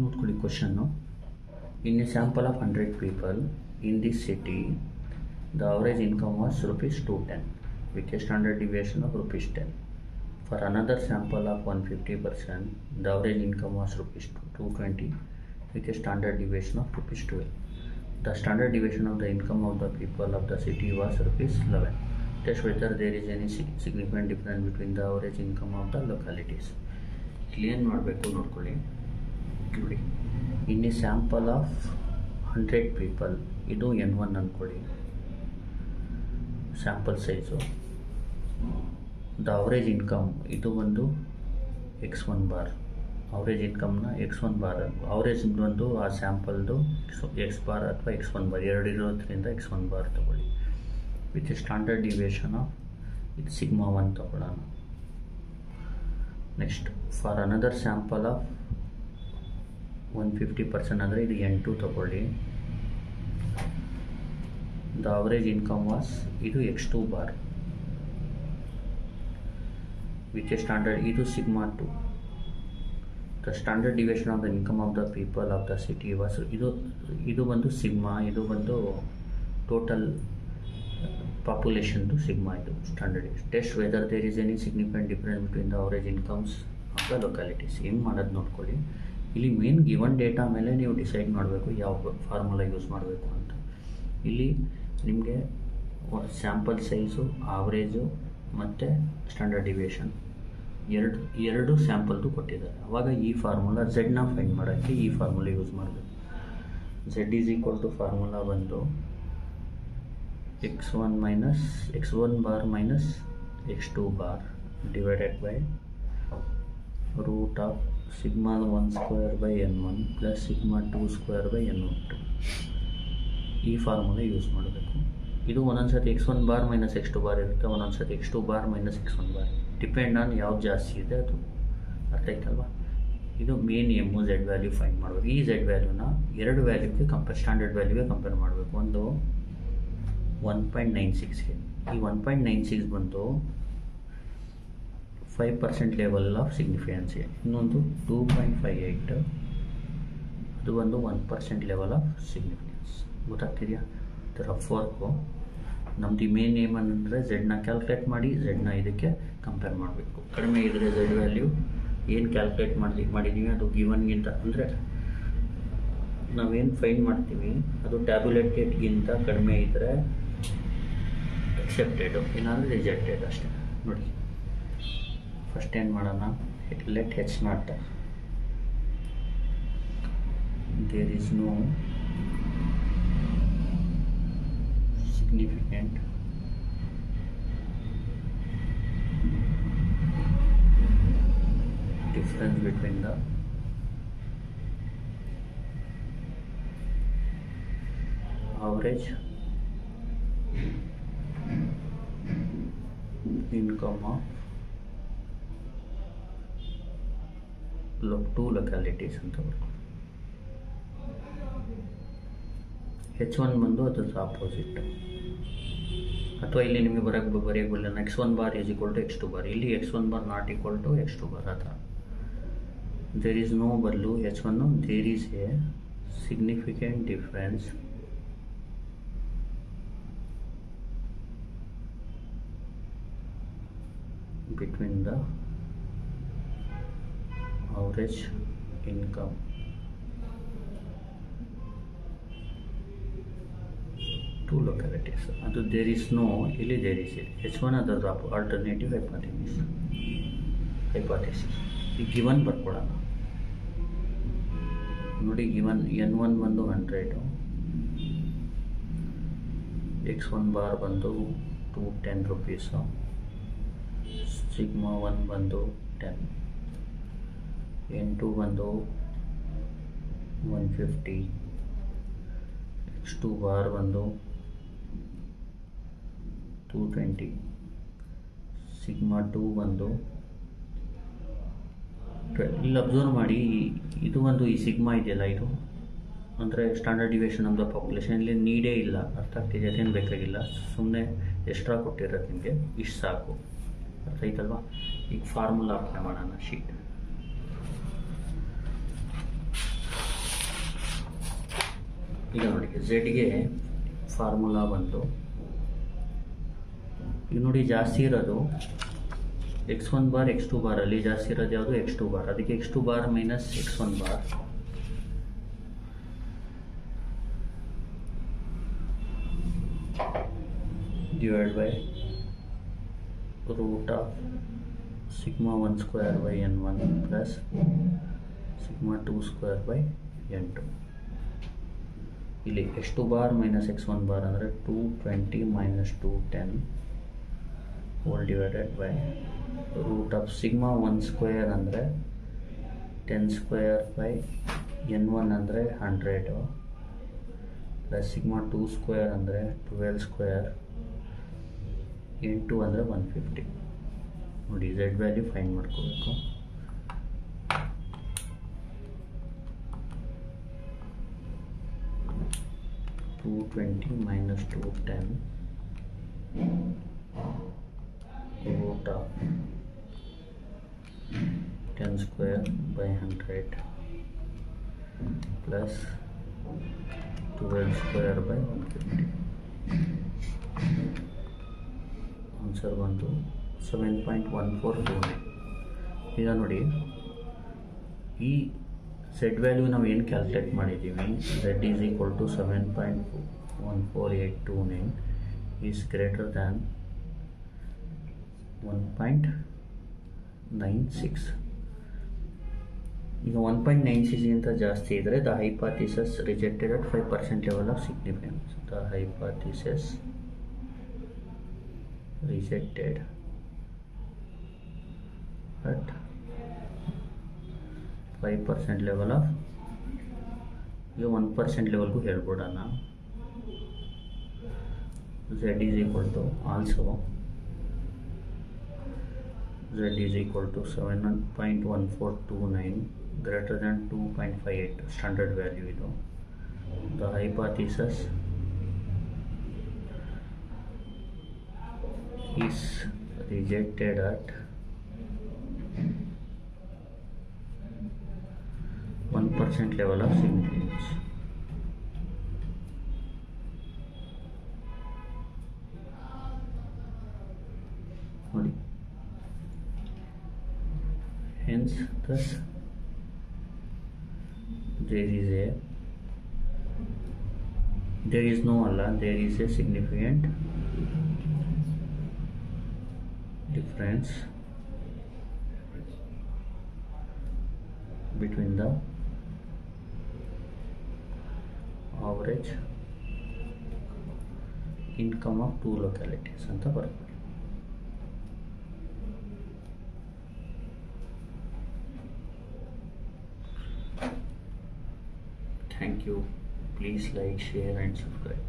ನೋಡ್ಕೊಳ್ಳಿ question in a sample of hundred people in this city the average income was rupees two ten with standard deviation of rupees ten for another sample of one fifty percent the average income was rupees two twenty with standard deviation of rupees twelve the standard deviation of the income of the people of the city was rupees 11. Test whether there is any significant difference between the average income of the the clear ಮಾಡಬೇಕು, ನೋಡ್ಕೊಳ್ಳಿ. ನೋಡಿ in a sample of hundred people ಇದು N one ಅಂದ್ಕೊಳ್ಳಿ sample size the average income ಇದು ಒಂದು X one bar average ಇನ್ಕಮ್ನ X one bar average ಬಂದು ಆ ಸ್ಯಾಂಪಲ್ದು ಎಕ್ಸ್ ಬಾರ್ ಅಥವಾ ಎಕ್ಸ್ ಒನ್ ಬಾರ್ ಎರಡು ಇರೋದ್ರಿಂದ ಎಕ್ಸ್ ಒನ್ ಬಾರ್ ತೊಗೊಳ್ಳಿ. ವಿತ್ ಸ್ಟ್ಯಾಂಡರ್ಡ್ ಡಿವಿಯೇಷನ್ ಆಫ್ ಇದು ಸಿಗ್ಮಾ ಒನ್ ತೊಗೊಳ್ಳೋಣ. Next for another sample of one fifty percent ಅಂದರೆ ಇದು ಎಂಟು ಟು ತೊಗೊಳ್ಳಿ. ದ ಅವರೇಜ್ ಇನ್ಕಮ್ ವಾಸ್ ಇದು X two bar which a standard ಇದು sigma two the standard division of the income of the people of the city was ಇದು ಇದು ಬಂದು sigma ಇದು ಬಂದು ಟೋಟಲ್ ಪಾಪ್ಯುಲೇಷನ್ದು ಸಿಗ್ಮಾ ಇದು standard test whether there is any significant difference between the average incomes of the localities ಹೆಂಗೆ ಮಾಡೋದು ನೋಡ್ಕೊಳ್ಳಿ. ಇಲ್ಲಿ ಮೇನ್ ಗಿವನ್ ಡೇಟಾ ಮೇಲೆ ನೀವು ಡಿಸೈಡ್ ಮಾಡಬೇಕು ಯಾವ ಫಾರ್ಮುಲಾ ಯೂಸ್ ಮಾಡಬೇಕು ಅಂತ. ಇಲ್ಲಿ ನಿಮಗೆ ಸ್ಯಾಂಪಲ್ ಸೈಜು ಆವ್ರೇಜು ಮತ್ತು ಸ್ಟ್ಯಾಂಡರ್ಡ್ ಡಿವಿಯೇಷನ್ ಎರಡು ಎರಡು ಸ್ಯಾಂಪಲ್ದು ಕೊಟ್ಟಿದ್ದಾರೆ. ಅವಾಗ ಈ ಫಾರ್ಮುಲಾ ಝೆಡ್ನ ಫೈಂಡ್ ಮಾಡೋಕ್ಕೆ ಈ ಫಾರ್ಮುಲಾ ಯೂಸ್ ಮಾಡಬೇಕು. Z is equal to formula ಬಂದು X one minus X one bar minus X two bar divided by root of sigma one square by N one plus sigma square square by N one two. ಈ formula use ಮಾಡಬೇಕು. ಇದು ಒಂದೊಂದು ಸತಿ X one bar minus X two bar ಇರುತ್ತೆ ಒಂದೊಂದು ಸತಿ X two bar minus X one bar. Depend on ಯಾವ್ದು ಜಾಸ್ತಿ ಇದೆ ಅದು. ಅರ್ಥ ಆಯ್ತಲ್ವಾ? ಇದು main aim Z value find ಮಾಡಬೇಕು. ಈ ಝೆಡ್ ವ್ಯಾಲ್ಯೂನ ಎರಡು ವ್ಯಾಲ್ಯೂಗೆ ಕಂಪೇರ್ ಸ್ಟ್ಯಾಂಡರ್ಡ್ ವ್ಯಾಲ್ಯೂಗೆ ಕಂಪೇರ್ ಮಾಡಬೇಕು. ಒಂದು ಒನ್ ಪಾಯಿಂಟ್ ನೈನ್ ಸಿಕ್ಸ್ಗೆ ಈ ಒನ್ ಪಾಯಿಂಟ್ ನೈನ್ ಸಿಕ್ಸ್ ಬಂದು five percent level of significance ಇನ್ನೊಂದು ಟೂ ಪಾಯಿಂಟ್ ಫೈವ್ ಏಯ್ಟ್ ಅದು ಒಂದು one percent level of significance ಗೊತ್ತಾಗ್ತಿದೆಯಾ? Rough work ನಮ್ದು ಮೇನ್ ಏಮ್ ಅಂದರೆ ಝೆಡ್ನ ಕ್ಯಾಲ್ಕುಲೇಟ್ ಮಾಡಿ ಝೆಡ್ನ ಇದಕ್ಕೆ ಕಂಪೇರ್ ಮಾಡಬೇಕು. ಕಡಿಮೆ ಇದ್ದರೆ ಝೆಡ್ ವ್ಯಾಲ್ಯೂ ಏನು ಕ್ಯಾಲ್ಕುಲೇಟ್ ಮಾಡಿ ಮಾಡಿದ್ದೀವಿ ಅದು ಗಿವನ್ಗಿಂತ ಅಂದರೆ ನಾವೇನು ಫೈನ್ ಮಾಡ್ತೀವಿ? ಅದು ಟ್ಯಾಬ್ಯುಲೇಟೆಡ್ಗಿಂತ ಕಡಿಮೆ ಇದ್ದರೆ ಎಕ್ಸೆಪ್ಟೆಡು ಏನಾದರೂ ರಿಜೆಕ್ಟೆಡ್ ಅಷ್ಟೇ. ನೋಡಿ. ಫಸ್ಟ್ ಏನು ಮಾಡೋಣ let H naught there is no significant difference between the average income of lo- localities ಅಂತ ಬರ್ಕೊಳ್ಳಿ ಹೆಚ್ ಒನ್ ಬಂದು ಅದ್ರದ್ದು ಆಪೋಸಿಟ್ ಅಥವಾ ಇಲ್ಲಿ ನಿಮಗೆ ಬರೋಕ್ಕೆ ಬರೆಯೋಕೆ ಬರಲ್ಲ x one bar is equal to x two bar ಇಲ್ಲಿ x one bar not equal to x two bar ಅದ. ದೇರ್ ಈಸ್ ನೋ ಬದಲು H one there is a significant difference between the average income. Two localities. ಅದು there is no ಇಲ್ಲಿ there is H one ಅದರ alternative hypothesis hypothesis ಈ given ಬರ್ಕೊಡೋಣ. ನೋಡಿ given n one ಬಂದು hundred x one bar ಬಂದು two ten rupees sigma one ಬಂದು ten n two ಬಂದು one fifty x two bar ಬಂದು two twenty, sigma two twelve ಇಲ್ಲಿ ಅಬ್ಸರ್ವ್ ಮಾಡಿ ಇದು ಒಂದು ಈ ಸಿಗ್ಮಾ ಇದೆಯಲ್ಲ ಇದು? ಅಂದರೆ standard deviation of the population ಇಲ್ಲಿ ನೀಡೇ ಇಲ್ಲ, ಅರ್ಥ ಆಗ್ತಿದೆ ಅದೇನು ಬೇಕಾಗಿಲ್ಲ. ಸುಮ್ಮನೆ ಎಕ್ಸ್ಟ್ರಾ ಕೊಟ್ಟಿರೋದು ನಿಮಗೆ, ಇಷ್ಟು ಸಾಕು. ಅರ್ಥ ಆಯ್ತಲ್ವಾ? ಈಗ ಫಾರ್ಮುಲಾ ಅಪ್ಲೈ ಮಾಡೋಣ ಶೀಟ್ ಈಗ ನೋಡಿ ಝೆಡ್ಗೆ ಫಾರ್ಮುಲಾ ಬಂತು ಈಗ ನೋಡಿ ಜಾಸ್ತಿ ಇರೋದು x one bar x two ಅಲ್ಲಿ ಜಾಸ್ತಿ ಇರೋದು ಯಾವುದು? ಎಕ್ಸ್ ಟು ಬಾರ್ ಅದಕ್ಕೆ x two bar minus x one bar divided by root of sigma 1 square by n1 plus sigma 2 square by n2 ಇಲ್ಲಿ ಎಷ್ಟು bar minus x one bar ಅಂದರೆ two twenty minus two ten whole divided by root of sigma one square ಅಂದರೆ ten square by n one ಅಂದರೆ hundred plus sigma two square ಅಂದರೆ twelve square ಎಂಟು ಅಂದರೆ one fifty ನೋಡಿ z value find ಮಾಡ್ಕೋಬೇಕು. Two twenty minus two ten root of ten square by hundred plus twelve square by one fifty answer ಬಂದು seven point one four two nine ಈಗ ನೋಡಿ ಈ z value ನಾವು ಏನು calculate ಮಾಡಿದ್ದೀವಿ z is equal to seven point one four eight two nine is greater than one point nine six ಈಗ one point nine ಸಿಕ್ಸ್ಗಿಂತ ಜಾಸ್ತಿ ಇದ್ದರೆ the hypothesis rejected at five percent level of significance the hypothesis rejected at 5% level of ಈಗ one percent ಲೆವೆಲ್ಗೂ ಹೇಳ್ಬಿಡೋಣ z is equal to also z is equal to seven point one four two nine greater than two point five eight standard value ಇದು the hypothesis is rejected at 1% level of significance. hence thus there is a there is no Allah there is a significant difference between the average income of two localities ಅಂತ ಬರುತ್ತೆ thank you please like share and subscribe